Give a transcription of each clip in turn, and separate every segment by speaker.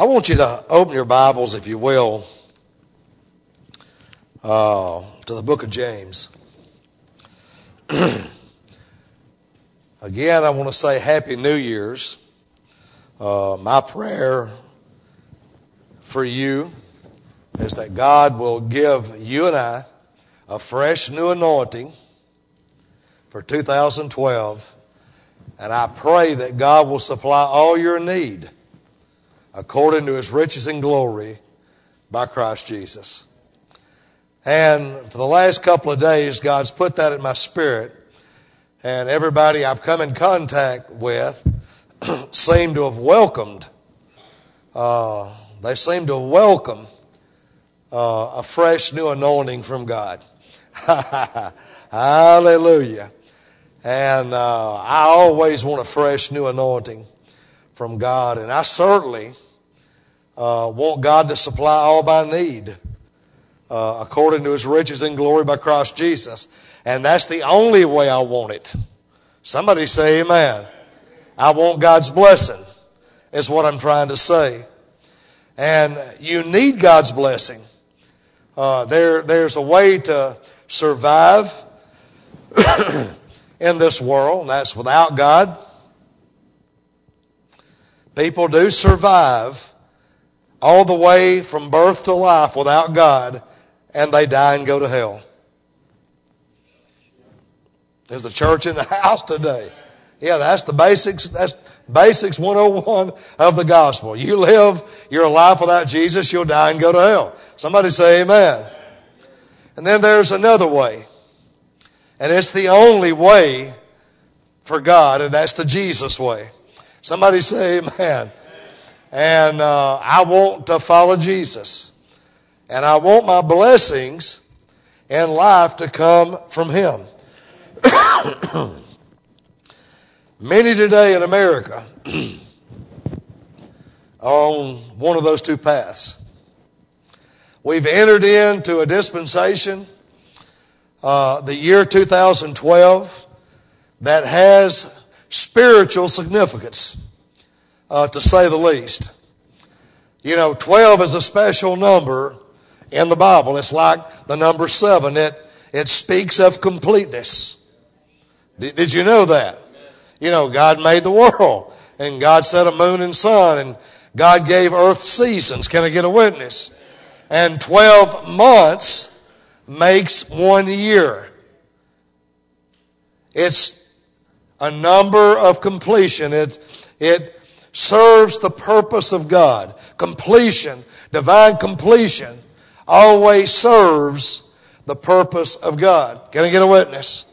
Speaker 1: I want you to open your Bibles, if you will, uh, to the book of James. Again, I want to say Happy New Year's. Uh, my prayer for you is that God will give you and I a fresh new anointing for 2012. And I pray that God will supply all your need according to his riches and glory by Christ Jesus. And for the last couple of days, God's put that in my spirit. And everybody I've come in contact with seem to have welcomed, uh, they seem to welcome uh, a fresh new anointing from God. Hallelujah. And uh, I always want a fresh new anointing from God. And I certainly uh, want God to supply all my need uh, according to his riches and glory by Christ Jesus. And that's the only way I want it. Somebody say amen. I want God's blessing is what I'm trying to say. And you need God's blessing. Uh, there, there's a way to survive in this world, and that's without God. People do survive all the way from birth to life without God, and they die and go to hell. There's a church in the house today. Yeah, that's the basics. That's basics 101 of the gospel. You live your life without Jesus, you'll die and go to hell. Somebody say amen. And then there's another way. And it's the only way for God, and that's the Jesus way. Somebody say amen. And uh, I want to follow Jesus. And I want my blessings and life to come from Him. Many today in America are on one of those two paths. We've entered into a dispensation, uh, the year 2012, that has spiritual significance, uh, to say the least. You know, 12 is a special number in the Bible. It's like the number 7. It, it speaks of completeness. Did, did you know that? You know, God made the world, and God set a moon and sun, and God gave earth seasons. Can I get a witness? And 12 months makes one year. It's a number of completion. It, it serves the purpose of God. Completion, divine completion, always serves the purpose of God. Can I get a witness?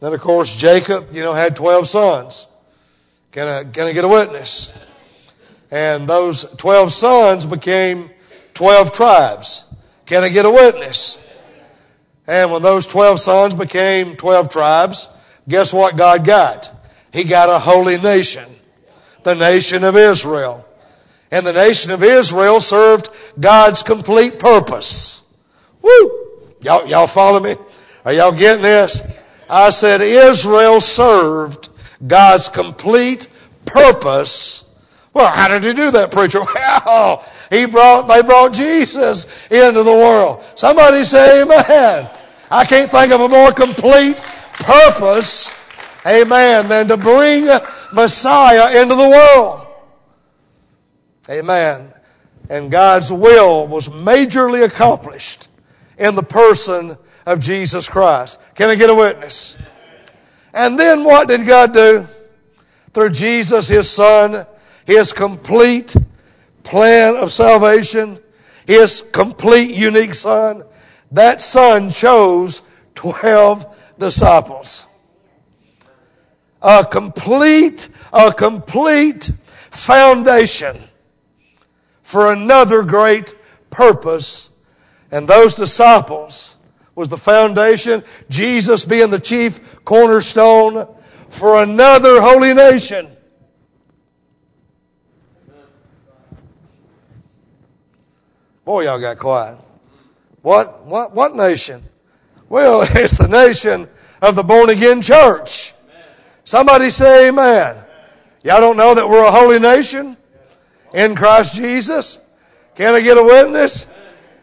Speaker 1: Then of course Jacob, you know, had 12 sons. Can I, can I get a witness? And those 12 sons became 12 tribes. Can I get a witness? And when those 12 sons became 12 tribes, guess what God got? He got a holy nation. The nation of Israel. And the nation of Israel served God's complete purpose. Woo! Y'all, y'all follow me? Are y'all getting this? I said Israel served God's complete purpose. Well, how did he do that, preacher? Well, he brought, they brought Jesus into the world. Somebody say amen. I can't think of a more complete purpose, amen, than to bring Messiah into the world. Amen. And God's will was majorly accomplished in the person of Jesus Christ. Can I get a witness? And then what did God do? Through Jesus, His Son, His complete plan of salvation, His complete unique Son, that Son chose 12 disciples. A complete, a complete foundation for another great purpose. And those disciples was the foundation, Jesus being the chief cornerstone for another holy nation. Boy, y'all got quiet. What, what, what nation? Well, it's the nation of the born again church. Somebody say amen. Y'all don't know that we're a holy nation? In Christ Jesus. Can I get a witness?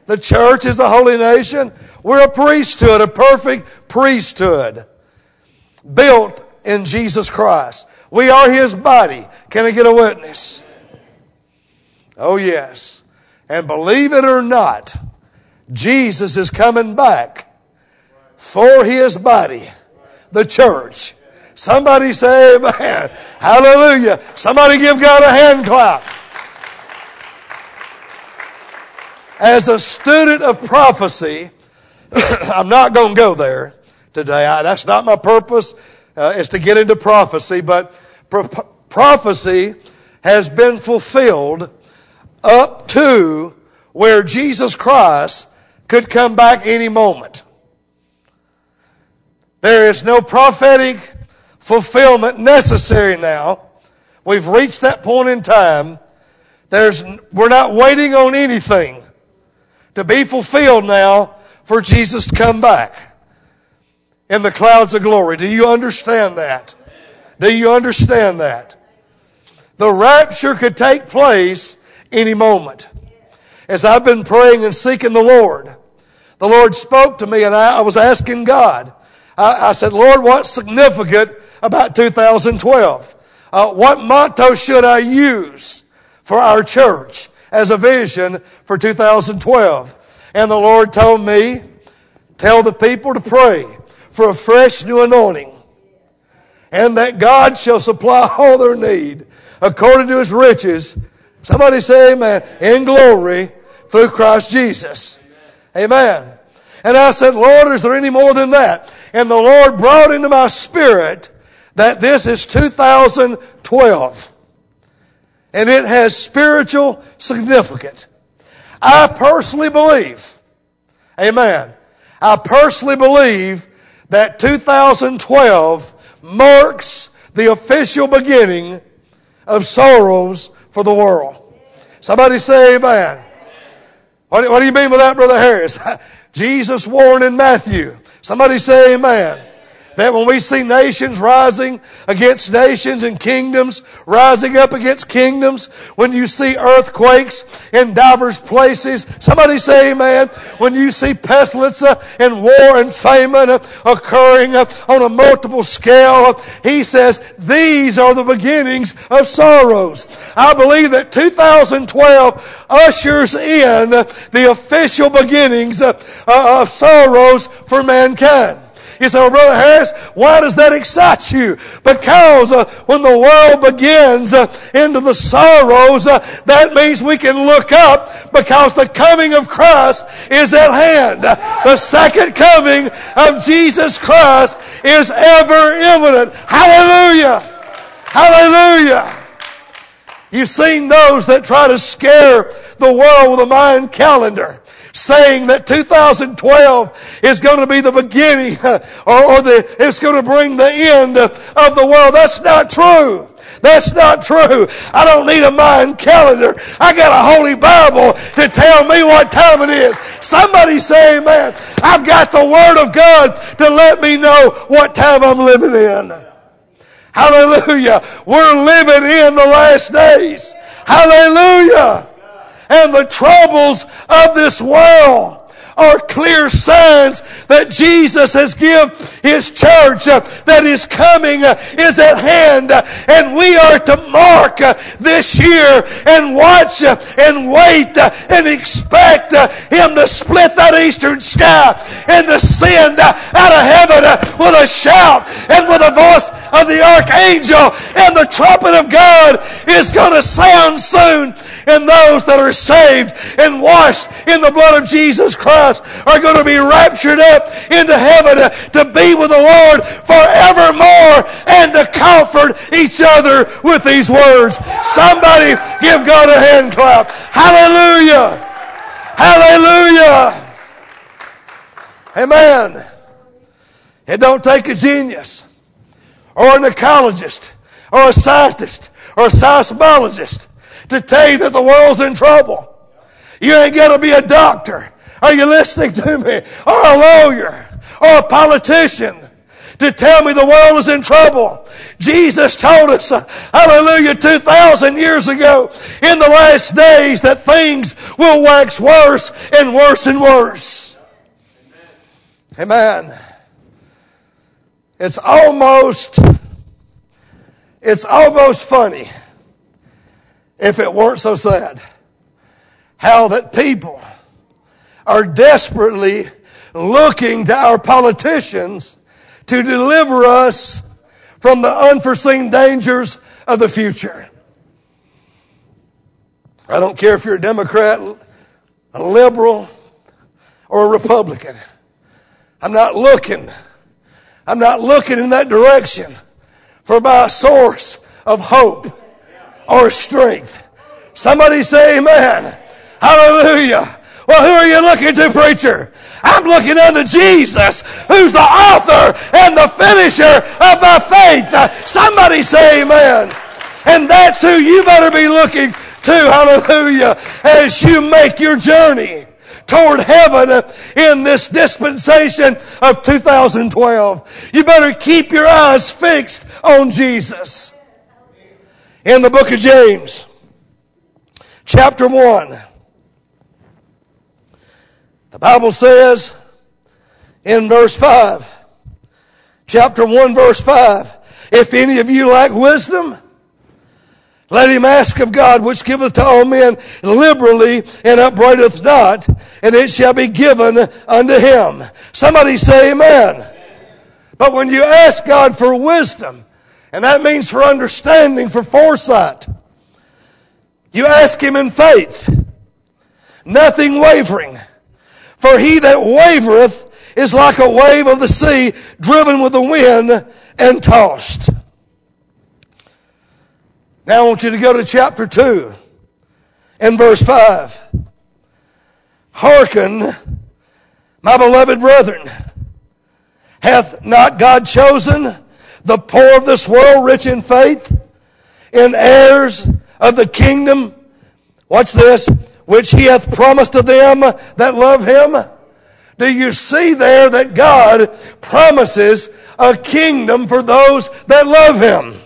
Speaker 1: The church is a holy nation. We're a priesthood, a perfect priesthood. Built in Jesus Christ. We are His body. Can I get a witness? Oh yes. And believe it or not, Jesus is coming back for His body, the church. Somebody say amen. Hallelujah. Somebody give God a hand clap. As a student of prophecy, I'm not going to go there today. I, that's not my purpose, uh, is to get into prophecy, but pro- prophecy has been fulfilled up to where Jesus Christ could come back any moment. There is no prophetic fulfillment necessary now. We've reached that point in time. There's, we're not waiting on anything to be fulfilled now for Jesus to come back in the clouds of glory. Do you understand that? Do you understand that? The rapture could take place any moment. As I've been praying and seeking the Lord, the Lord spoke to me and I, I was asking God. I, I, said, Lord, what's significant about 2012? Uh, what motto should I use for our church as a vision for 2012? And the Lord told me, tell the people to pray for a fresh new anointing and that God shall supply all their need according to his riches. Somebody say amen. In glory through Christ Jesus. Amen. And I said, Lord, is there any more than that? And the Lord brought into my spirit that this is 2012. And it has spiritual significance. I personally believe, amen, I personally believe that 2012 marks the official beginning of sorrows for the world. Somebody say amen. What, do you mean by that, Brother Harris? Jesus warned in Matthew. Somebody say amen that when we see nations rising against nations and kingdoms rising up against kingdoms, when you see earthquakes in divers places, somebody say amen. When you see pestilence and war and famine occurring on a multiple scale, he says these are the beginnings of sorrows. I believe that 2012 ushers in the official beginnings of sorrows for mankind. You say, well, Brother Harris, why does that excite you? Because uh, when the world begins uh, into the sorrows, uh, that means we can look up because the coming of Christ is at hand. The second coming of Jesus Christ is ever imminent. Hallelujah! Hallelujah! You've seen those that try to scare the world with a Mayan calendar saying that 2012 is going to be the beginning or, the, it's going to bring the end of the world. That's not true. That's not true. I don't need a Mayan calendar. I got a Holy Bible to tell me what time it is. Somebody say amen. I've got the Word of God to let me know what time I'm living in. Hallelujah. We're living in the last days. Hallelujah and the troubles of this world are clear signs that Jesus has given His church uh, that His coming uh, is at hand. And we are to mark uh, this year and watch and wait and expect Him to split that eastern sky and descend out of heaven with a shout and with the voice of the archangel and the trumpet of God is going to sound soon. And those that are saved and washed in the blood of Jesus Christ are going to be raptured up into heaven to be with the Lord forevermore and to comfort each other with these words. Somebody give God a hand clap. Hallelujah. Hallelujah. Amen. It don't take a genius or an ecologist or a scientist or a seismologist to tell you that the world's in trouble. You ain't got to be a doctor. Are you listening to me? Or a lawyer or a politician to tell me the world is in trouble. Jesus told us, uh, hallelujah, 2,000 years ago, in the last days that things will wax worse and worse and worse. Amen. It's almost, it's almost funny if it weren't so sad. How that people are desperately looking to our politicians to deliver us from the unforeseen dangers of the future. I don't care if you're a Democrat, a liberal, or a Republican. I'm not looking. I'm not looking in that direction for my source of hope or strength. Somebody say amen. Hallelujah. Well, who are you looking to, preacher? I'm looking unto Jesus, who's the author and the finisher of my faith. Somebody say amen. And that's who you better be looking to, hallelujah, as you make your journey toward heaven in this dispensation of 2012. You better keep your eyes fixed on Jesus. In the book of James, chapter 1, the Bible says in verse 5, chapter 1, verse 5, if any of you lack wisdom, let him ask of God, which giveth to all men liberally and upbraideth not, and it shall be given unto him. Somebody say amen. But when you ask God for wisdom, and that means for understanding, for foresight, you ask him in faith, nothing wavering. For he that wavereth is like a wave of the sea, driven with the wind and tossed. Now I want you to go to chapter 2 and verse 5. Hearken, my beloved brethren, hath not God chosen the poor of this world rich in faith, in heirs of the kingdom, watch this, which he hath promised to them that love him? Do you see there that God promises a kingdom for those that love him?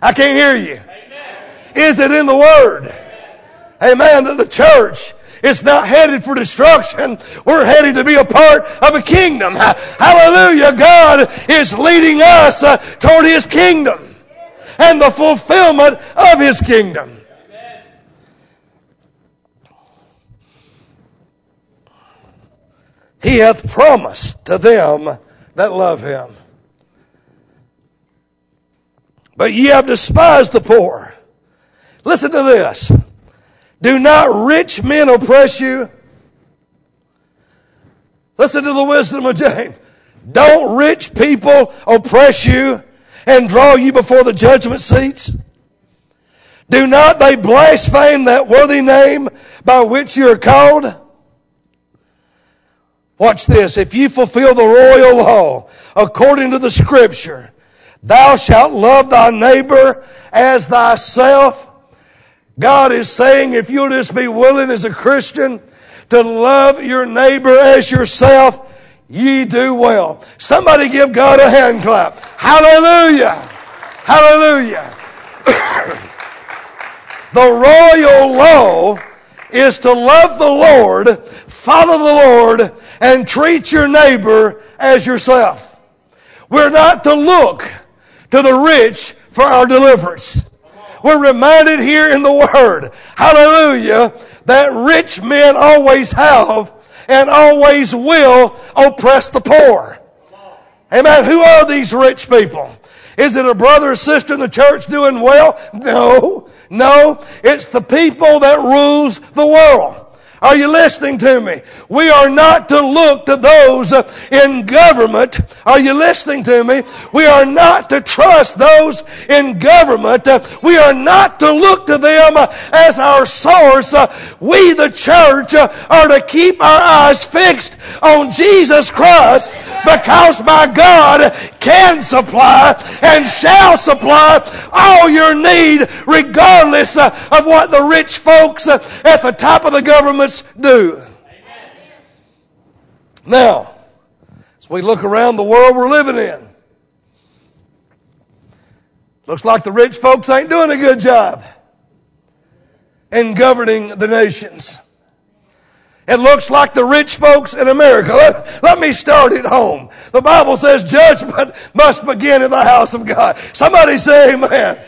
Speaker 1: I can't hear you. Is it in the Word? Amen. That the church is not headed for destruction. We're headed to be a part of a kingdom. Hallelujah. God is leading us toward His kingdom and the fulfillment of His kingdom. He hath promised to them that love Him. But ye have despised the poor. Listen to this. Do not rich men oppress you? Listen to the wisdom of James. Don't rich people oppress you and draw you before the judgment seats? Do not they blaspheme that worthy name by which you are called? Watch this. If you fulfill the royal law according to the scripture, thou shalt love thy neighbor as thyself, God is saying if you'll just be willing as a Christian to love your neighbor as yourself, ye do well. Somebody give God a hand clap. Hallelujah. Hallelujah. the royal law is to love the Lord, follow the Lord, and treat your neighbor as yourself. We're not to look to the rich for our deliverance. We're reminded here in the Word, hallelujah, that rich men always have and always will oppress the poor. Amen. Who are these rich people? Is it a brother or sister in the church doing well? No. No. It's the people that rules the world. Are you listening to me? We are not to look to those in government. Are you listening to me? We are not to trust those in government. We are not to look to them as our source. We, the church, are to keep our eyes fixed on Jesus Christ because my God can supply and shall supply all your need, regardless uh, of what the rich folks uh, at the top of the governments do. Amen. Now, as we look around the world we're living in, looks like the rich folks ain't doing a good job in governing the nations. It looks like the rich folks in America. Let, let, me start at home. The Bible says judgment must begin in the house of God. Somebody say amen.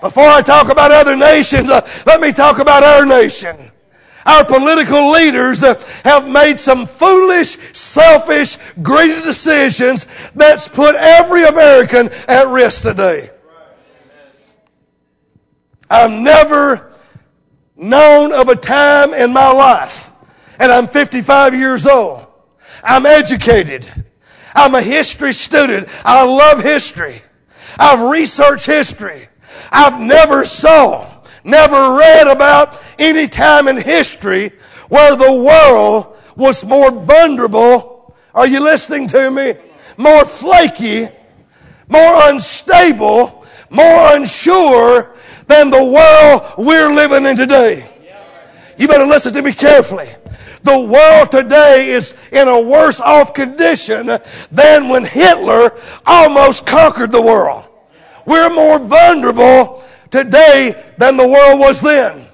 Speaker 1: Before I talk about other nations, uh, let me talk about our nation. Our political leaders uh, have made some foolish, selfish, greedy decisions that's put every American at risk today. I've never known of a time in my life, and I'm 55 years old. I'm educated. I'm a history student. I love history. I've researched history. I've never saw, never read about any time in history where the world was more vulnerable. Are you listening to me? More flaky, more unstable, more unsure than the world we're living in today. You better listen to me carefully. The world today is in a worse off condition than when Hitler almost conquered the world. We're more vulnerable today than the world was then.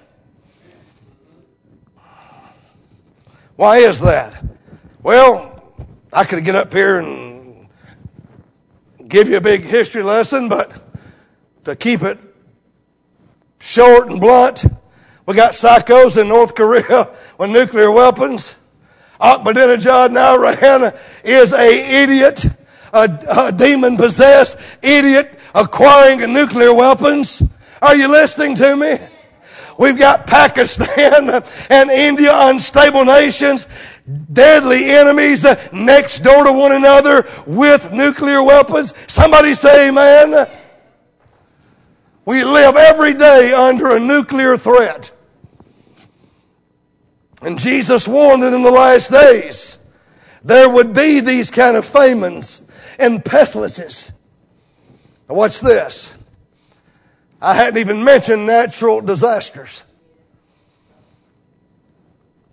Speaker 1: Why is that? Well, I could get up here and give you a big history lesson, but to keep it short and blunt. We got psychos in North Korea with nuclear weapons. Ahmadinejad now Iran is a idiot, a, a demon possessed idiot acquiring nuclear weapons. Are you listening to me? We've got Pakistan and India, unstable nations, deadly enemies next door to one another with nuclear weapons. Somebody say amen. We live every day under a nuclear threat. And Jesus warned that in the last days there would be these kind of famines and pestilences. Now watch this. I hadn't even mentioned natural disasters.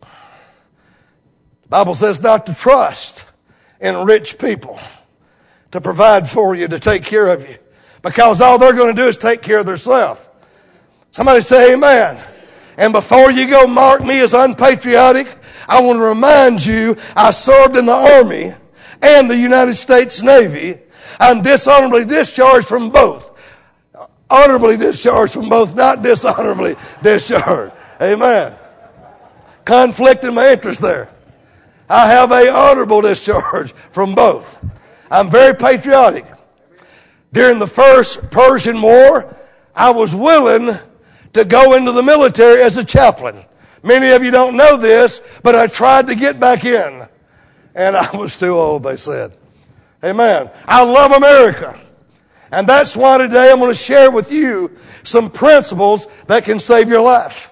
Speaker 1: The Bible says not to trust in rich people to provide for you, to take care of you because all they're going to do is take care of themselves. Somebody say amen. And before you go mark me as unpatriotic, I want to remind you I served in the Army and the United States Navy. I'm dishonorably discharged from both. Honorably discharged from both, not dishonorably discharged. Amen. Conflict in my interest there. I have a honorable discharge from both. I'm very patriotic. During the first Persian War, I was willing to go into the military as a chaplain. Many of you don't know this, but I tried to get back in. And I was too old, they said. Amen. I love America. And that's why today I'm going to share with you some principles that can save your life.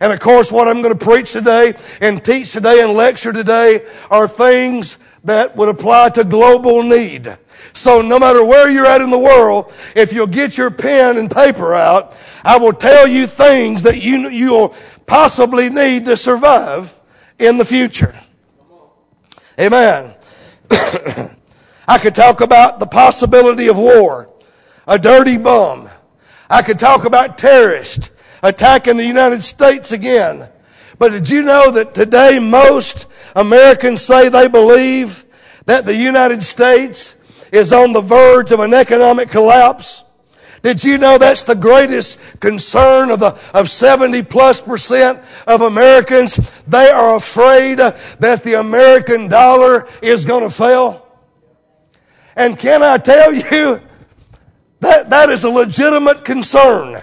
Speaker 1: And of course, what I'm going to preach today and teach today and lecture today are things that would apply to global need. So no matter where you're at in the world, if you'll get your pen and paper out, I will tell you things that you, you'll possibly need to survive in the future. Amen. I could talk about the possibility of war, a dirty bomb. I could talk about terrorists attacking the United States again. But did you know that today most Americans say they believe that the United States is on the verge of an economic collapse. Did you know that's the greatest concern of the of 70 plus percent of Americans? They are afraid that the American dollar is going to fail. And can I tell you that that is a legitimate concern.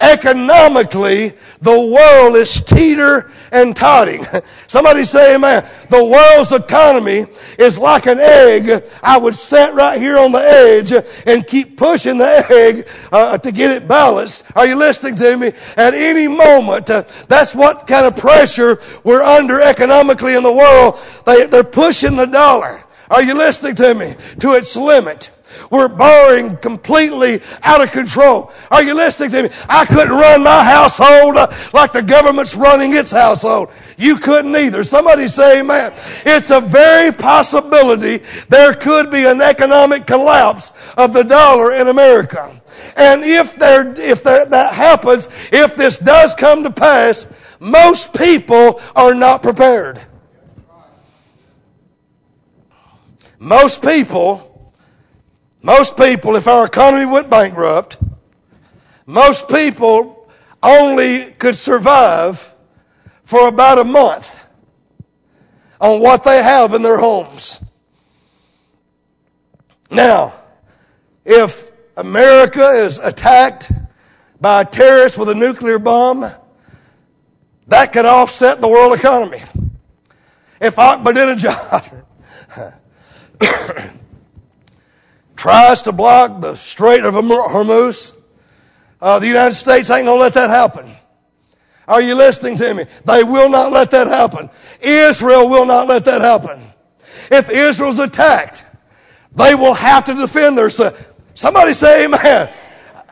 Speaker 1: Economically, the world is teeter and totting. Somebody say amen. The world's economy is like an egg. I would sit right here on the edge and keep pushing the egg uh, to get it balanced. Are you listening to me? At any moment, uh, that's what kind of pressure we're under economically in the world. They, they're pushing the dollar. Are you listening to me? To its limit. We're borrowing completely out of control. Are you listening to me? I couldn't run my household uh, like the government's running its household. You couldn't either. Somebody say amen. It's a very possibility there could be an economic collapse of the dollar in America. And if there, if there, that happens, if this does come to pass, most people are not prepared. Most people, most people, if our economy went bankrupt, most people only could survive for about a month on what they have in their homes. Now, if America is attacked by a terrorist with a nuclear bomb, that could offset the world economy. If Ahmadinejad tries to block the Strait of Hormuz, uh, the United States ain't going to let that happen. Are you listening to me? They will not let that happen. Israel will not let that happen. If Israel's attacked, they will have to defend themselves. Somebody say amen.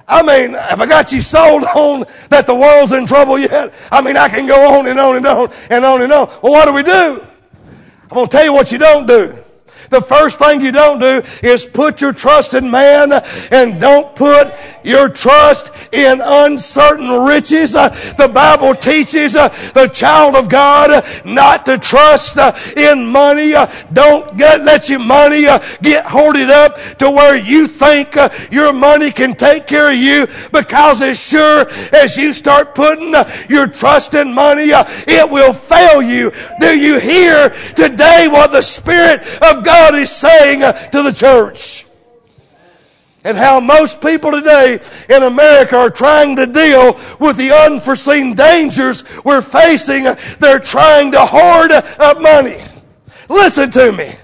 Speaker 1: I mean, have I got you sold on that the world's in trouble yet? I mean, I can go on and on and on and on and on. Well, what do we do? I'm going to tell you what you don't do. The first thing you don't do is put your trust in man and don't put your trust in uncertain riches. Uh, the Bible teaches uh, the child of God not to trust uh, in money. Don't get, let your money get hoarded up to where you think your money can take care of you because as sure as you start putting your trust in money, it will fail you. Do you hear today what the Spirit of God God is saying to the church. And how most people today in America are trying to deal with the unforeseen dangers we're facing. They're trying to hoard up money. Listen to me.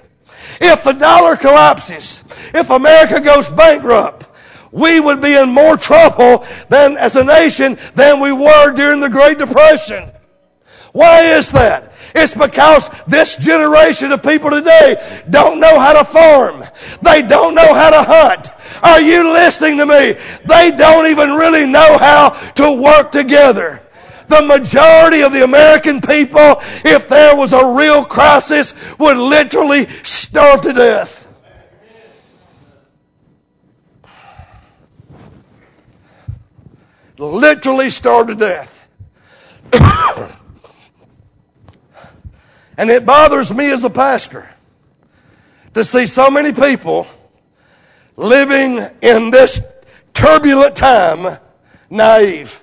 Speaker 1: If the dollar collapses, if America goes bankrupt, we would be in more trouble than as a nation than we were during the Great Depression. Why is that? It's because this generation of people today don't know how to farm. They don't know how to hunt. Are you listening to me? They don't even really know how to work together. The majority of the American people, if there was a real crisis, would literally starve to death. Literally starve to death. And it bothers me as a pastor to see so many people living in this turbulent time naive.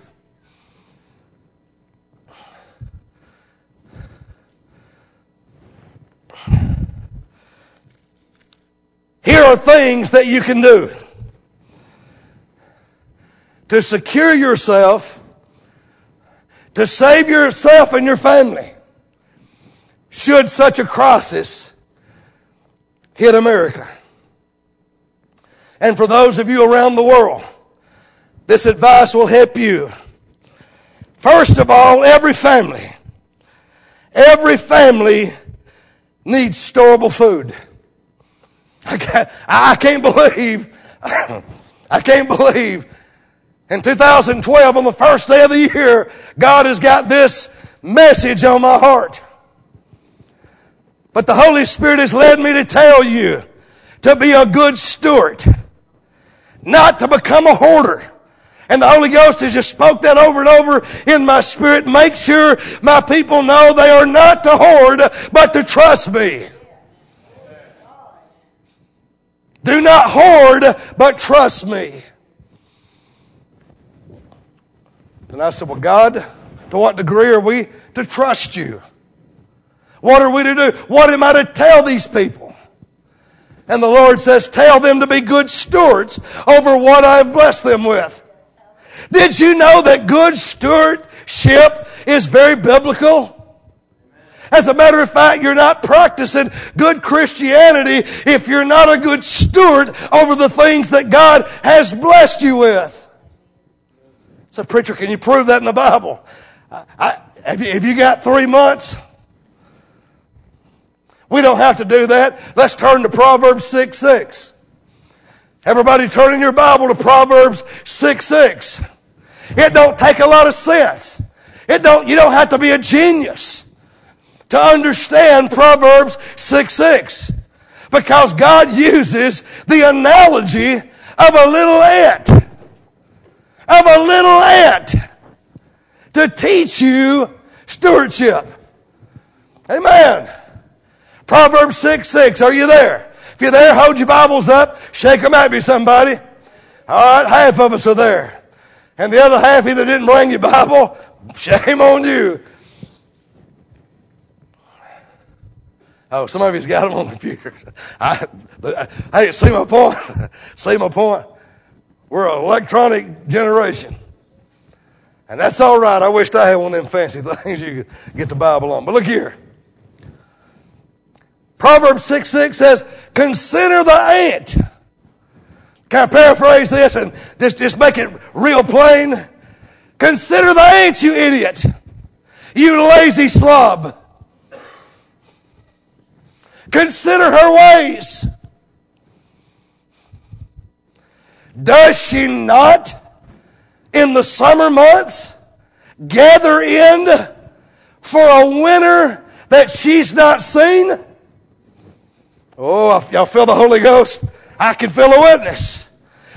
Speaker 1: Here are things that you can do to secure yourself, to save yourself and your family should such a crisis hit America. And for those of you around the world, this advice will help you. First of all, every family, every family needs storable food. I can't, I can't believe, I can't believe in 2012 on the first day of the year, God has got this message on my heart. But the Holy Spirit has led me to tell you to be a good steward, not to become a hoarder. And the Holy Ghost has just spoke that over and over in my spirit. Make sure my people know they are not to hoard, but to trust me. Do not hoard, but trust me. And I said, Well, God, to what degree are we to trust you? What are we to do? What am I to tell these people? And the Lord says, tell them to be good stewards over what I've blessed them with. Did you know that good stewardship is very biblical? As a matter of fact, you're not practicing good Christianity if you're not a good steward over the things that God has blessed you with. So, preacher, can you prove that in the Bible? I, have, you, have you got three months? We don't have to do that. Let's turn to Proverbs 6 6. Everybody turn in your Bible to Proverbs 6 6. It don't take a lot of sense. It don't, you don't have to be a genius to understand Proverbs 6 6. Because God uses the analogy of a little ant. of a little ant to teach you stewardship. Amen. Proverbs 6 6. Are you there? If you're there, hold your Bibles up. Shake them at me, somebody. All right, half of us are there. And the other half either didn't bring your Bible. Shame on you. Oh, some of you's got them on the computer. I, uh, hey, see my point? see my point? We're an electronic generation. And that's all right. I wished I had one of them fancy things you could get the Bible on. But look here. Proverbs 6 6 says, Consider the ant. Can I paraphrase this and just, just make it real plain? Consider the ants, you idiot. You lazy slob. Consider her ways. Does she not in the summer months gather in for a winter that she's not seen? Oh, y'all feel the Holy Ghost? I can feel a witness.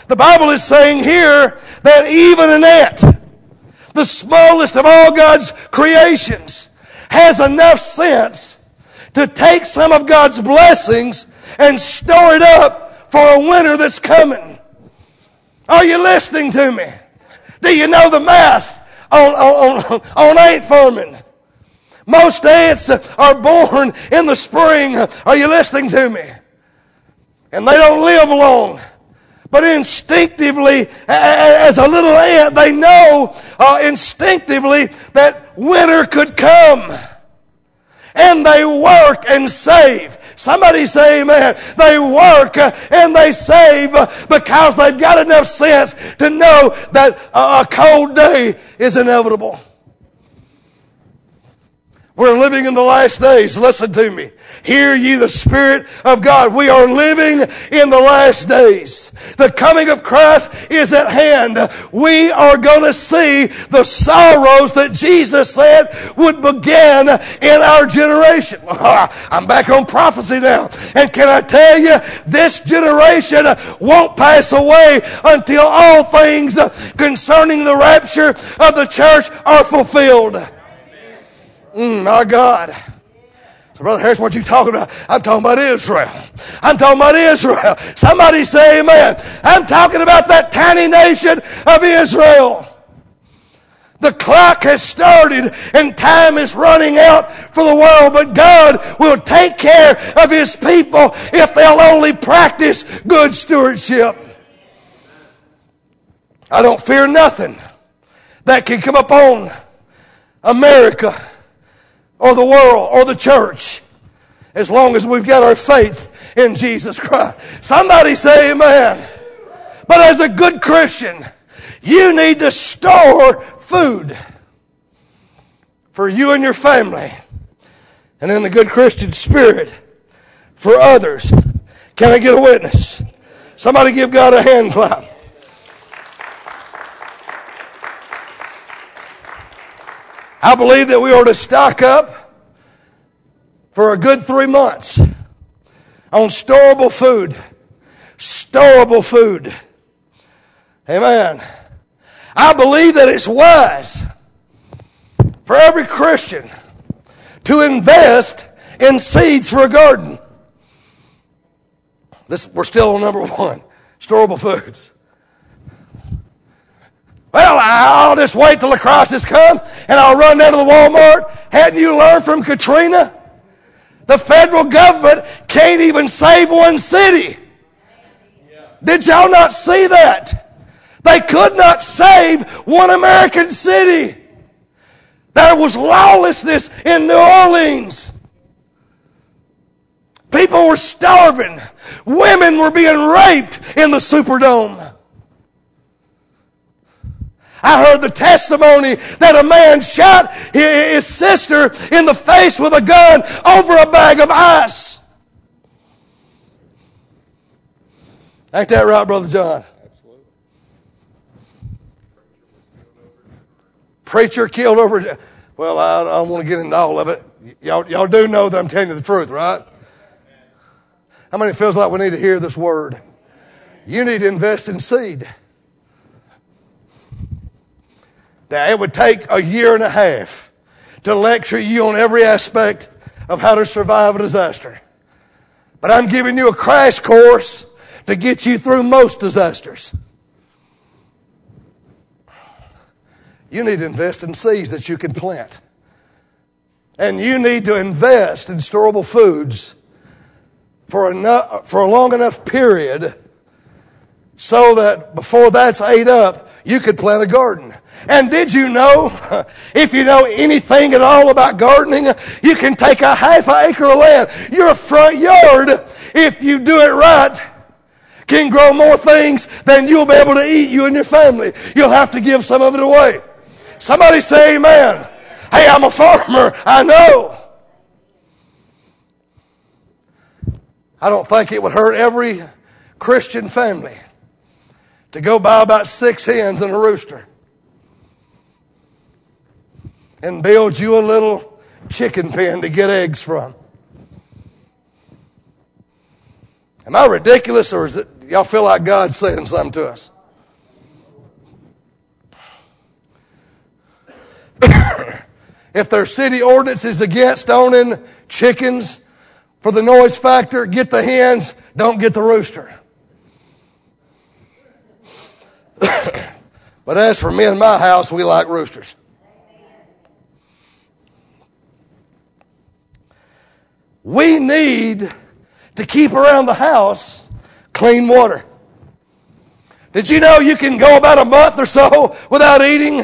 Speaker 1: The Bible is saying here that even an ant, the smallest of all God's creations, has enough sense to take some of God's blessings and store it up for a winter that's coming. Are you listening to me? Do you know the math on, on, on, on ant farming? Most ants are born in the spring. Are you listening to me? And they don't live long. But instinctively, as a little ant, they know uh, instinctively that winter could come. And they work and save. Somebody say amen. They work and they save because they've got enough sense to know that a cold day is inevitable. We're living in the last days. Listen to me. Hear ye the Spirit of God. We are living in the last days. The coming of Christ is at hand. We are going to see the sorrows that Jesus said would begin in our generation. I'm back on prophecy now. And can I tell you, this generation won't pass away until all things concerning the rapture of the church are fulfilled. Mm, my God. So, Brother Harris, what you talking about? I'm talking about Israel. I'm talking about Israel. Somebody say amen. I'm talking about that tiny nation of Israel. The clock has started and time is running out for the world, but God will take care of His people if they'll only practice good stewardship. I don't fear nothing that can come upon America or the world or the church as long as we've got our faith in Jesus Christ. Somebody say amen. But as a good Christian, you need to store food for you and your family and in the good Christian spirit for others. Can I get a witness? Somebody give God a hand clap. I believe that we ought to stock up for a good three months on storable food. Storable food. Amen. I believe that it's wise for every Christian to invest in seeds for a garden. This, we're still on number one storable foods. Well, I'll just wait till the crisis comes and I'll run down to the Walmart. Hadn't you learned from Katrina? The federal government can't even save one city. Did y'all not see that? They could not save one American city. There was lawlessness in New Orleans. People were starving. Women were being raped in the Superdome. I heard the testimony that a man shot his sister in the face with a gun over a bag of ice. Ain't that right, Brother John? Absolutely. Preacher killed over. Well, I don't want to get into all of it. Y'all, y'all do know that I'm telling you the truth, right? How many feels like we need to hear this word? You need to invest in seed. That it would take a year and a half to lecture you on every aspect of how to survive a disaster. But I'm giving you a crash course to get you through most disasters. You need to invest in seeds that you can plant. And you need to invest in storable foods for, enough, for a long enough period so that before that's ate up, you could plant a garden. And did you know, if you know anything at all about gardening, you can take a half acre of land. Your front yard, if you do it right, can grow more things than you'll be able to eat, you and your family. You'll have to give some of it away. Somebody say amen. Hey, I'm a farmer. I know. I don't think it would hurt every Christian family to go buy about six hens and a rooster and build you a little chicken pen to get eggs from. Am I ridiculous or is it y'all feel like God's saying something to us? if there's city ordinances against owning chickens for the noise factor, get the hens, don't get the rooster. but as for me and my house, we like roosters. We need to keep around the house clean water. Did you know you can go about a month or so without eating?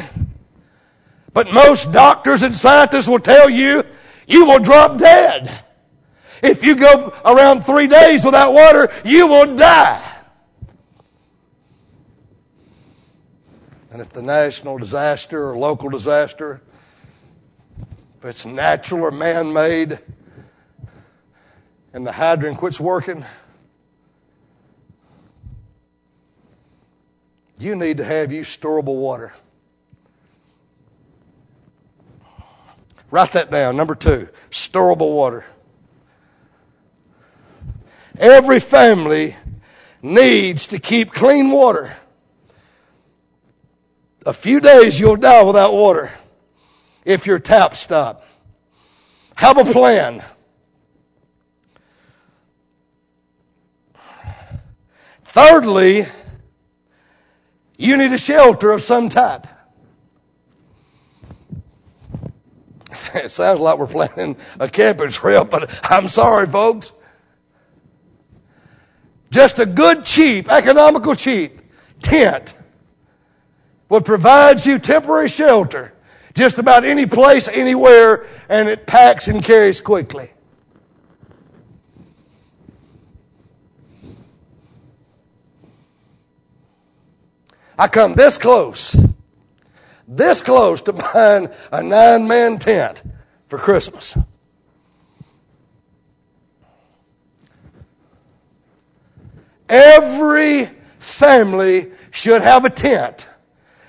Speaker 1: But most doctors and scientists will tell you you will drop dead. If you go around three days without water, you will die. And if the national disaster or local disaster, if it's natural or man made, and the hydrant quits working, you need to have you storable water. Write that down. Number two, storable water. Every family needs to keep clean water. A few days you'll die without water if your tap stop. Have a plan. Thirdly, you need a shelter of some type. It sounds like we're planning a camping trip, but I'm sorry, folks. Just a good, cheap, economical, cheap tent would provide you temporary shelter just about any place, anywhere, and it packs and carries quickly. I come this close, this close to buying a nine man tent for Christmas. Every family should have a tent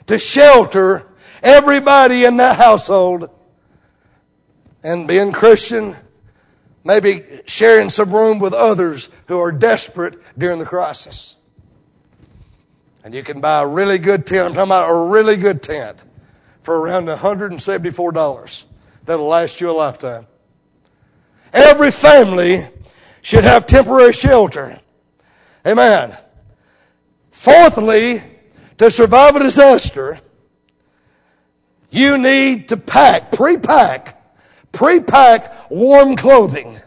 Speaker 1: to shelter everybody in that household. And being Christian, maybe sharing some room with others who are desperate during the crisis. And you can buy a really good tent. I'm talking about a really good tent for around $174. That'll last you a lifetime. Every family should have temporary shelter. Amen. Fourthly, to survive a disaster, you need to pack, pre-pack, pre-pack warm clothing.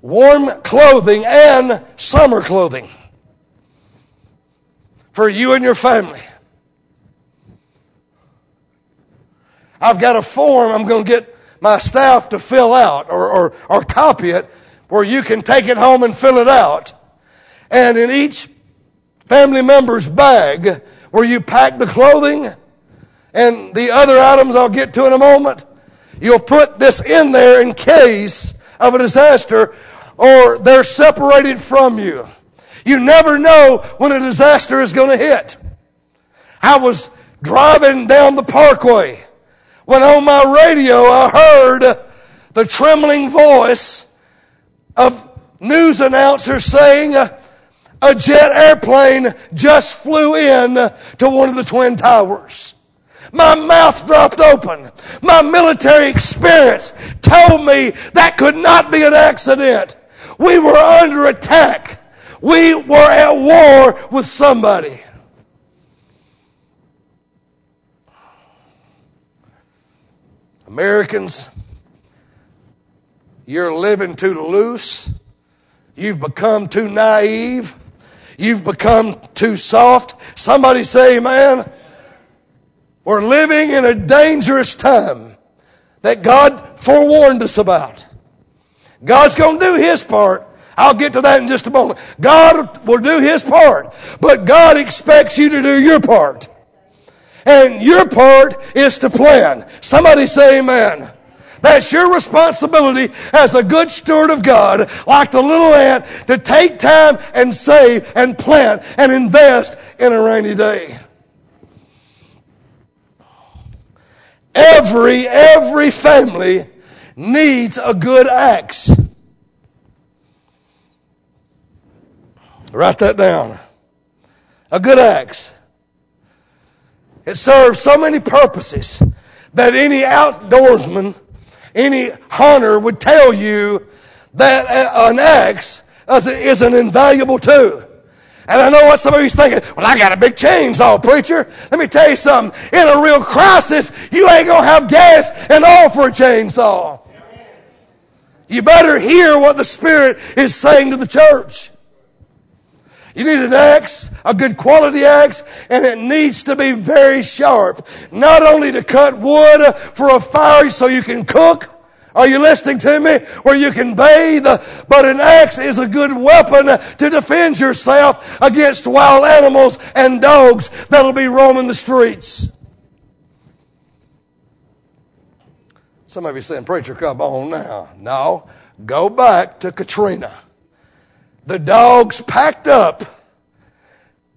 Speaker 1: Warm clothing and summer clothing for you and your family. I've got a form I'm going to get my staff to fill out or, or, or copy it where you can take it home and fill it out. And in each family member's bag where you pack the clothing and the other items I'll get to in a moment, you'll put this in there in case of a disaster or they're separated from you. You never know when a disaster is going to hit. I was driving down the parkway when on my radio I heard the trembling voice of news announcers saying, a jet airplane just flew in to one of the Twin Towers. My mouth dropped open. My military experience told me that could not be an accident. We were under attack. We were at war with somebody. Americans, you're living too loose. You've become too naive. You've become too soft. Somebody say, man, we're living in a dangerous time that God forewarned us about. God's going to do His part. I'll get to that in just a moment. God will do His part, but God expects you to do your part. And your part is to plan. Somebody say amen. That's your responsibility as a good steward of God, like the little ant, to take time and save and plant and invest in a rainy day. Every, every family needs a good axe. Write that down. A good axe. It serves so many purposes that any outdoorsman any hunter would tell you that an axe is an invaluable tool. And I know what some of you's thinking. Well, I got a big chainsaw, preacher. Let me tell you something. In a real crisis, you ain't gonna have gas and all for a chainsaw. You better hear what the Spirit is saying to the church. You need an axe, a good quality axe, and it needs to be very sharp. Not only to cut wood for a fire so you can cook, are you listening to me? Where you can bathe, but an axe is a good weapon to defend yourself against wild animals and dogs that'll be roaming the streets. Some of you saying, Preacher, come on now. No. Go back to Katrina. The dogs packed up.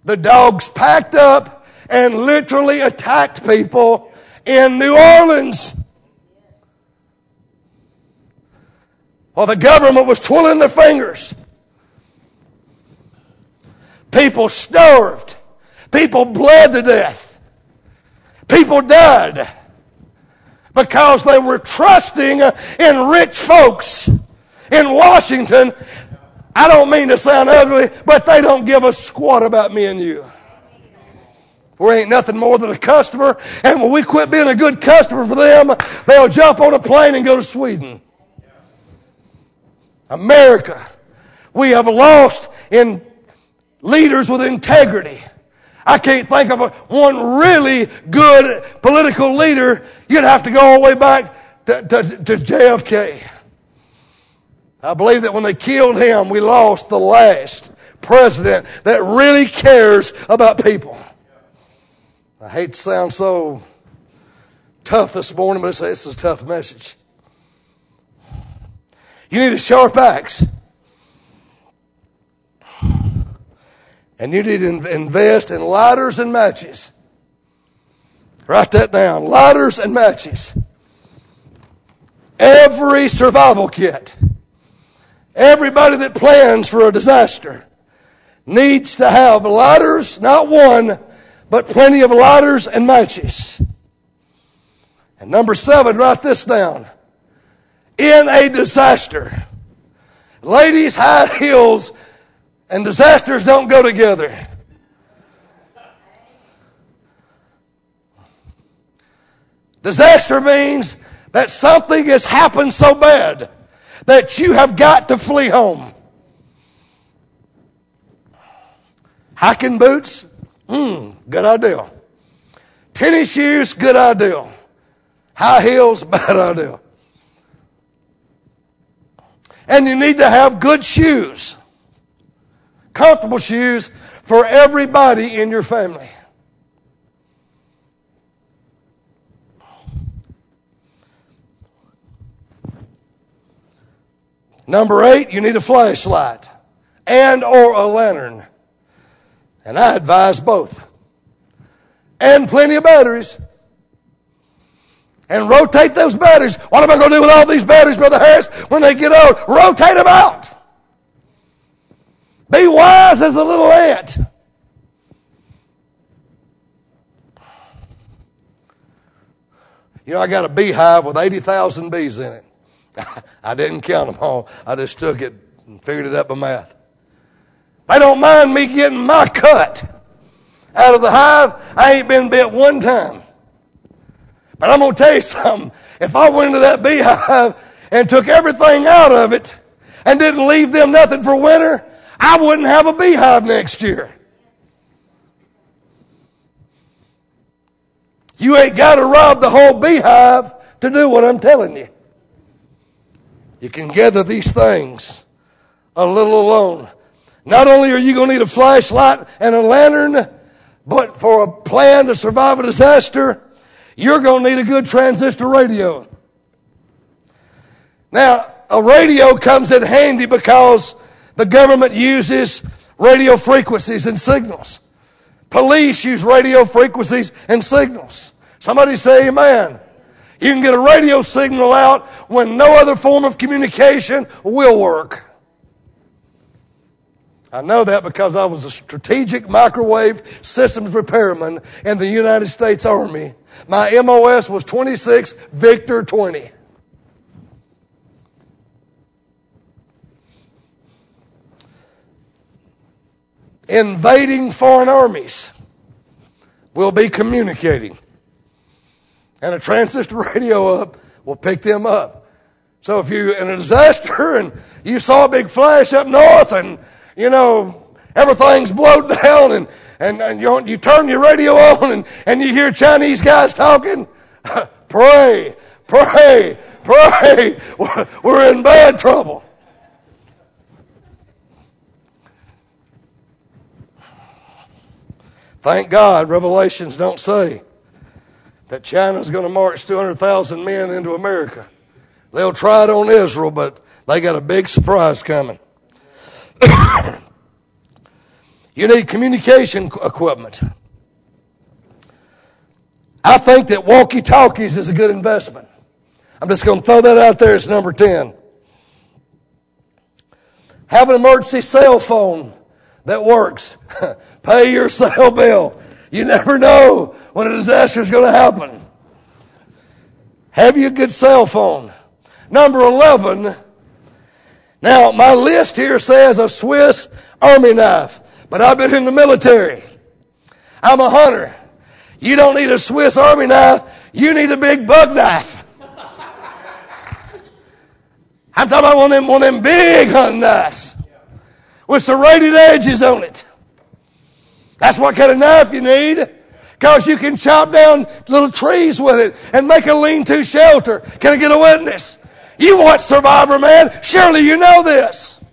Speaker 1: The dogs packed up and literally attacked people in New Orleans. While the government was twirling their fingers. People starved. People bled to death. People died because they were trusting in rich folks in Washington I don't mean to sound ugly, but they don't give a squat about me and you. We ain't nothing more than a customer, and when we quit being a good customer for them, they'll jump on a plane and go to Sweden. America, we have lost in leaders with integrity. I can't think of a, one really good political leader. You'd have to go all the way back to, to, to JFK. I believe that when they killed him, we lost the last president that really cares about people. I hate to sound so tough this morning, but this is a tough message. You need a sharp axe. And you need to invest in lighters and matches. Write that down. Lighters and matches. Every survival kit Everybody that plans for a disaster needs to have lighters, not one, but plenty of lighters and matches. And number seven, write this down. In a disaster, ladies, high heels and disasters don't go together. Disaster means that something has happened so bad that you have got to flee home. Hiking boots? Hmm, good idea. Tennis shoes? Good idea. High heels? Bad idea. And you need to have good shoes. Comfortable shoes for everybody in your family. Number eight, you need a flashlight and or a lantern. And I advise both. And plenty of batteries. And rotate those batteries. What am I going to do with all these batteries, Brother Harris, when they get old? Rotate them out. Be wise as a little ant. You know, I got a beehive with 80,000 bees in it. I didn't count them all. I just took it and figured it up by math. They don't mind me getting my cut out of the hive. I ain't been bit one time. But I'm going to tell you something. If I went into that beehive and took everything out of it and didn't leave them nothing for winter, I wouldn't have a beehive next year. You ain't got to rob the whole beehive to do what I'm telling you. You can gather these things a little alone. Not only are you going to need a flashlight and a lantern, but for a plan to survive a disaster, you're going to need a good transistor radio. Now, a radio comes in handy because the government uses radio frequencies and signals. Police use radio frequencies and signals. Somebody say amen. You can get a radio signal out when no other form of communication will work. I know that because I was a strategic microwave systems repairman in the United States Army. My MOS was 26 Victor 20. Invading foreign armies will be communicating. And a transistor radio up will pick them up. So if you're in a disaster and you saw a big flash up north and you know, everything's blowed down and, and, and you, you turn your radio on and, and you hear Chinese guys talking, pray, pray, pray. We're in bad trouble. Thank God Revelations don't say that China's going to march 200,000 men into America. They'll try it on Israel, but they got a big surprise coming. you need communication equipment. I think that walkie talkies is a good investment. I'm just going to throw that out there as number 10. Have an emergency cell phone that works. Pay your cell bill. You never know when a disaster is going to happen. Have you a good cell phone. Number 11, now, my list here says a Swiss army knife, but I've been in the military. I'm a hunter. You don't need a Swiss army knife, you need a big buck knife. I'm talking about one of them, one of them big hunting knives with serrated edges on it. That's what kind of knife you need. Because you can chop down little trees with it and make a lean-to shelter. Can I get a witness? You watch Survivor, man. Surely you know this.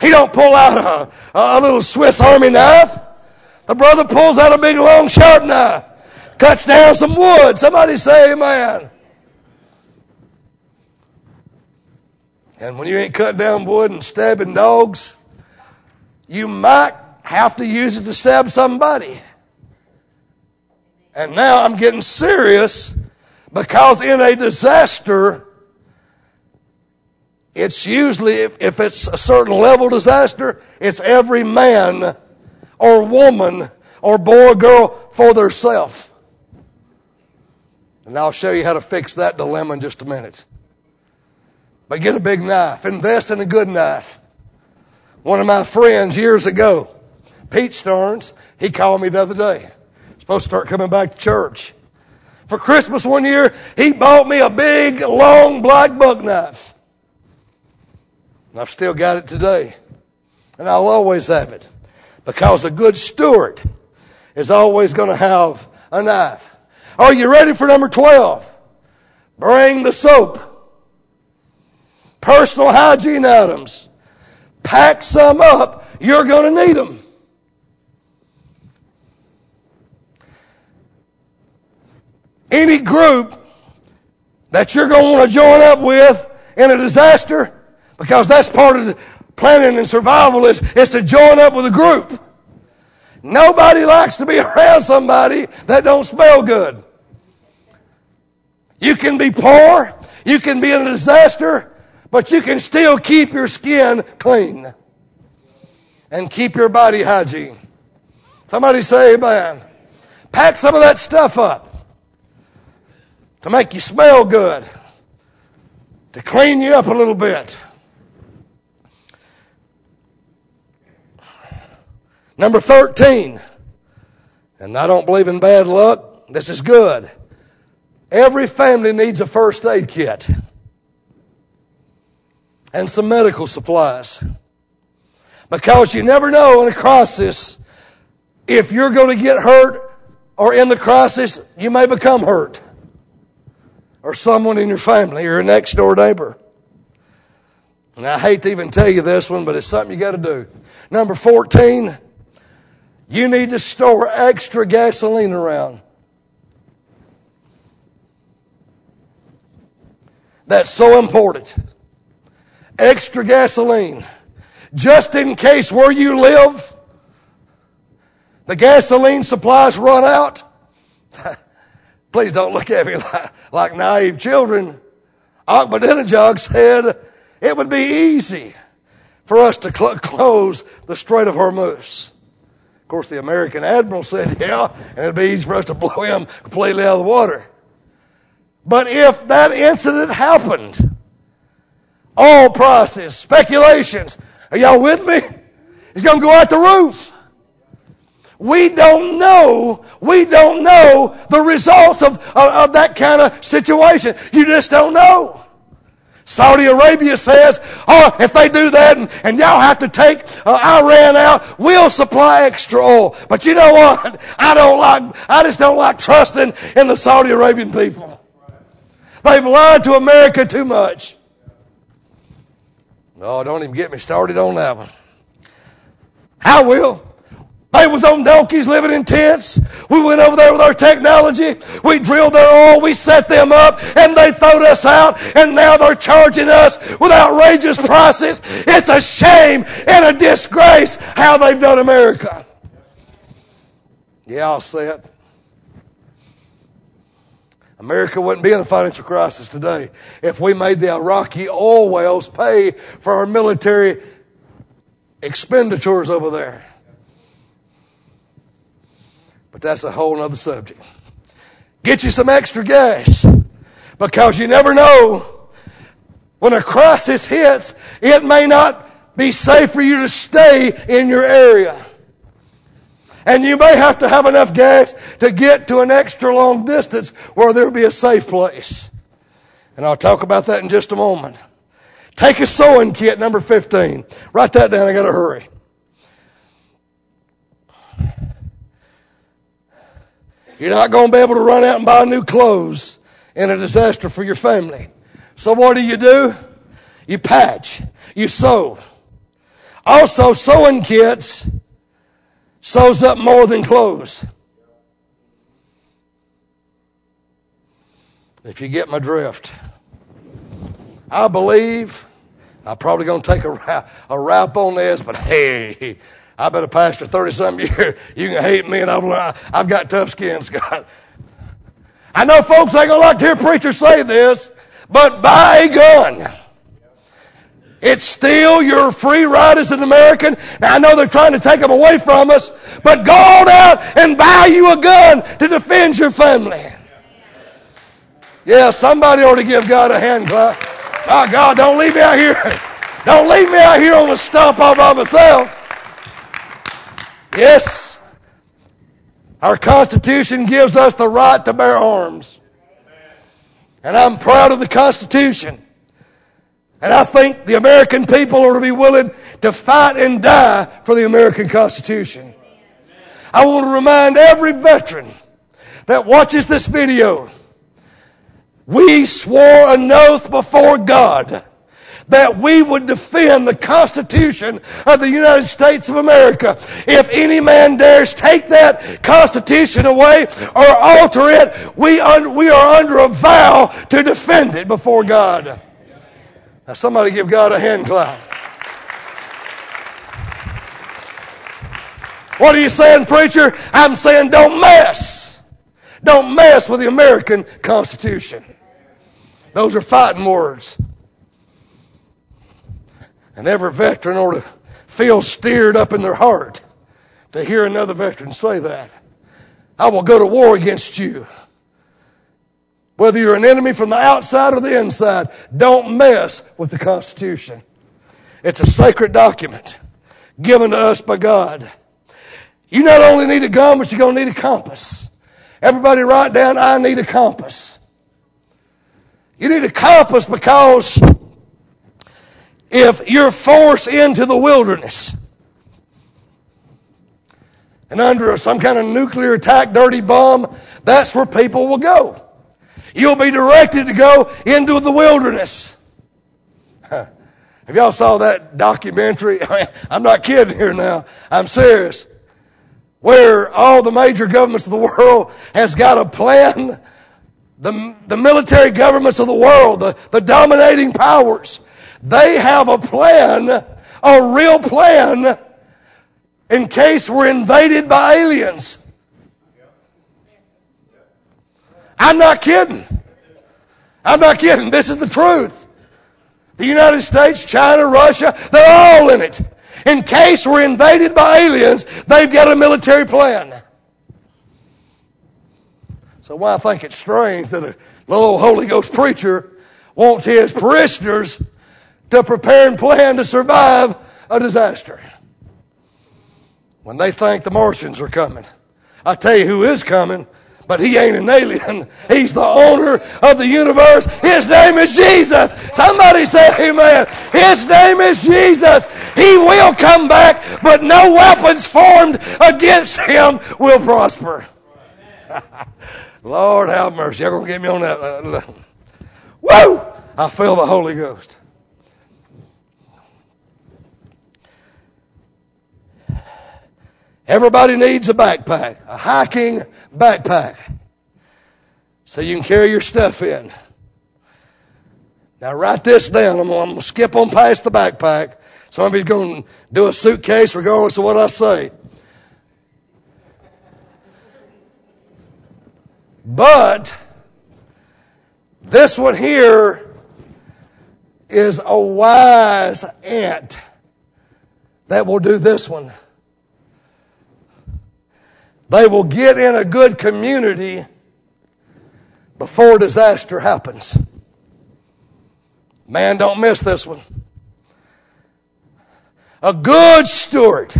Speaker 1: He don't pull out a, a little Swiss Army knife. The brother pulls out a big, long, sharp knife. Cuts down some wood. Somebody say amen. And when you ain't cutting down wood and stabbing dogs, you might have to use it to stab somebody. And now I'm getting serious because in a disaster, it's usually, if, if it's a certain level disaster, it's every man or woman or boy or girl for theirself. And I'll show you how to fix that dilemma in just a minute. But get a big knife. Invest in a good knife. One of my friends years ago, Pete Stearns, he called me the other day. Supposed to start coming back to church. For Christmas one year, he bought me a big, long black buck knife. And I've still got it today. And I'll always have it. Because a good steward is always going to have a knife. Are you ready for number 12? Bring the soap. Personal hygiene items. Pack some up. You're going to need them. Any group that you're going to want to join up with in a disaster, because that's part of the planning and survival is, is to join up with a group. Nobody likes to be around somebody that don't smell good. You can be poor, you can be in a disaster, but you can still keep your skin clean. and keep your body hygiene. Somebody say amen. Pack some of that stuff up to make you smell good, to clean you up a little bit. Number 13, and I don't believe in bad luck, this is good. Every family needs a first aid kit and some medical supplies. Because you never know in a crisis if you're going to get hurt or in the crisis you may become hurt. Or someone in your family or your next door neighbor. And I hate to even tell you this one, but it's something you got to do. Number 14, you need to store extra gasoline around. That's so important. Extra gasoline. Just in case where you live, the gasoline supplies run out. Please don't look at me like, like naive children. Ahmadinejad said it would be easy for us to cl- close the Strait of Hormuz. Of course, the American admiral said, yeah, and it'd be easy for us to blow him completely out of the water. But if that incident happened, all prices, speculations, are y'all with me? It's going to go out the roof. We don't know, we don't know the results of, of, of that kind of situation. You just don't know. Saudi Arabia says, oh, if they do that and, and y'all have to take uh, Iran out, we'll supply extra oil. But you know what? I don't like, I just don't like trusting in the Saudi Arabian people. They've lied to America too much. No, don't even get me started on that one. I will. They was on donkeys living in tents. We went over there with our technology. We drilled their oil. We set them up and they throwed us out and now they're charging us with outrageous prices. It's a shame and a disgrace how they've done America. Yeah, I'll say it. America wouldn't be in a financial crisis today if we made the Iraqi oil wells pay for our military expenditures over there. But that's a whole other subject. Get you some extra gas because you never know when a crisis hits, it may not be safe for you to stay in your area. And you may have to have enough gas to get to an extra long distance where there'll be a safe place. And I'll talk about that in just a moment. Take a sewing kit, number 15. Write that down, I gotta hurry. You're not going to be able to run out and buy new clothes in a disaster for your family. So what do you do? You patch. You sew. Also, sewing kits sews up more than clothes. If you get my drift. I believe, I'm probably going to take a rap, a rap on this, but hey, I've been a pastor 30 some years. You can hate me and I've, I've got tough skin, Scott. I know folks ain't gonna like to hear preachers say this, but buy a gun. It's still your free right as an American. Now I know they're trying to take them away from us, but go on out and buy you a gun to defend your family. Yeah, somebody ought to give God a hand clap. Oh God, don't leave me out here. Don't leave me out here on the stump all by myself. Yes. Our Constitution gives us the right to bear arms. And I'm proud of the Constitution. And I think the American people are to be willing to fight and die for the American Constitution. I want to remind every veteran that watches this video, we swore an oath before God that we would defend the Constitution of the United States of America. If any man dares take that Constitution away or alter it, we, un- we are under a vow to defend it before God. Now somebody give God a hand clap. What are you saying, preacher? I'm saying don't mess. Don't mess with the American Constitution. Those are fighting words. And every veteran ought to feel steered up in their heart to hear another veteran say that. I will go to war against you. Whether you're an enemy from the outside or the inside, don't mess with the Constitution. It's a sacred document given to us by God. You not only need a gun, but you're going to need a compass. Everybody write down, I need a compass. You need a compass because if you're forced into the wilderness and under some kind of nuclear attack, dirty bomb, that's where people will go. You'll be directed to go into the wilderness. Have y'all saw that documentary? I'm not kidding here now. I'm serious. Where all the major governments of the world has got a plan. The, the military governments of the world, the, the dominating powers, they have a plan, a real plan, in case we're invaded by aliens. I'm not kidding. I'm not kidding. This is the truth. The United States, China, Russia, they're all in it. In case we're invaded by aliens, they've got a military plan. So why I think it's strange that a little Holy Ghost preacher wants his parishioners to prepare and plan to survive a disaster. When they think the Martians are coming. I tell you who is coming. But he ain't an alien. He's the owner of the universe. His name is Jesus. Somebody say amen. His name is Jesus. He will come back, but no weapons formed against him will prosper. Lord have mercy. To get me on that. Woo! I feel the Holy Ghost. Everybody needs a backpack, a hiking backpack, so you can carry your stuff in. Now write this down. I'm going to skip on past the backpack. Some of Somebody's going to do a suitcase regardless of what I say. But this one here is a wise ant that will do this one. They will get in a good community before disaster happens. Man, don't miss this one. A good steward,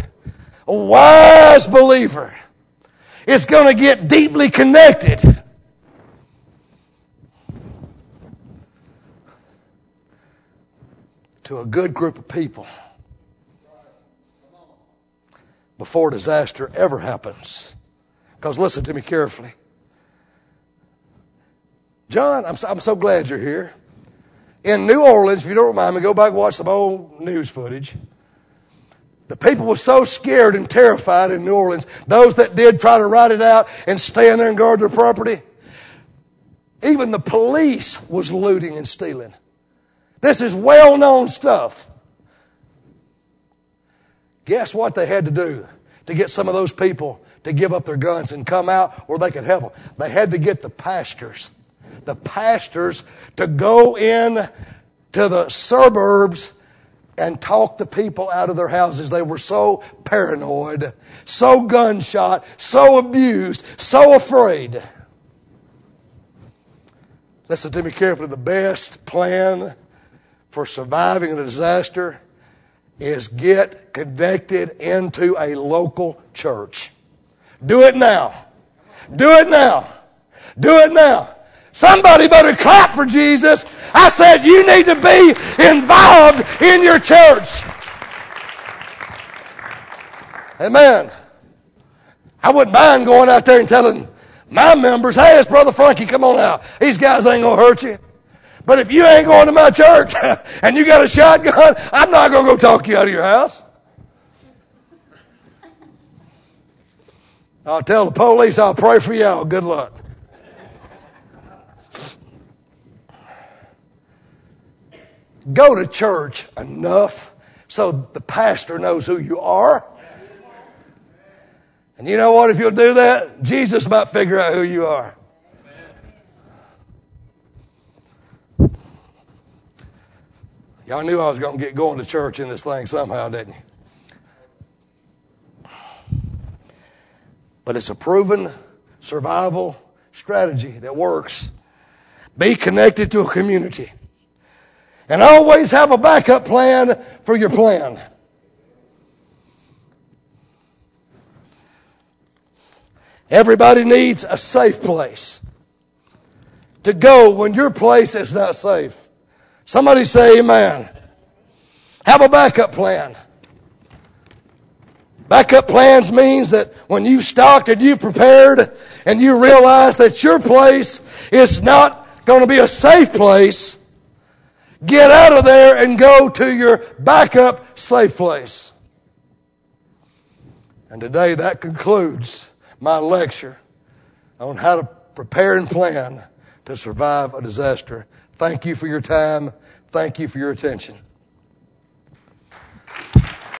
Speaker 1: a wise believer, is going to get deeply connected. To a good group of people before disaster ever happens. Because listen to me carefully. John, I'm so, I'm so glad you're here. In New Orleans, if you don't mind me, go back and watch some old news footage. The people were so scared and terrified in New Orleans, those that did try to ride it out and stay in there and guard their property, even the police was looting and stealing. This is well known stuff. Guess what they had to do to get some of those people to give up their guns and come out where they could help them. They had to get the pastors, the pastors to go in to the suburbs and talk the people out of their houses. They were so paranoid, so gunshot, so abused, so afraid. Listen to me carefully. The best plan for surviving a disaster is get connected into a local church. Do it now. Do it now. Do it now. Somebody better clap for Jesus. I said you need to be involved in your church. Amen. I wouldn't mind going out there and telling my members, hey, it's Brother Frankie, come on out. These guys ain't going to hurt you. But if you ain't going to my church and you got a shotgun, I'm not going to go talk you out of your house. I'll tell the police I'll pray for y'all. Good luck. Go to church enough so the pastor knows who you are. And you know what? If you'll do that, Jesus might figure out who you are. Y'all knew I was going to get going to church in this thing somehow, didn't you? But it's a proven survival strategy that works. Be connected to a community. And always have a backup plan for your plan. Everybody needs a safe place to go when your place is not safe. Somebody say amen. Have a backup plan. Backup plans means that when you've stocked and you've prepared and you realize that your place is not going to be a safe place, get out of there and go to your backup safe place. And today that concludes my lecture on how to prepare and plan to survive a disaster. Thank you for your time. Thank you for your attention.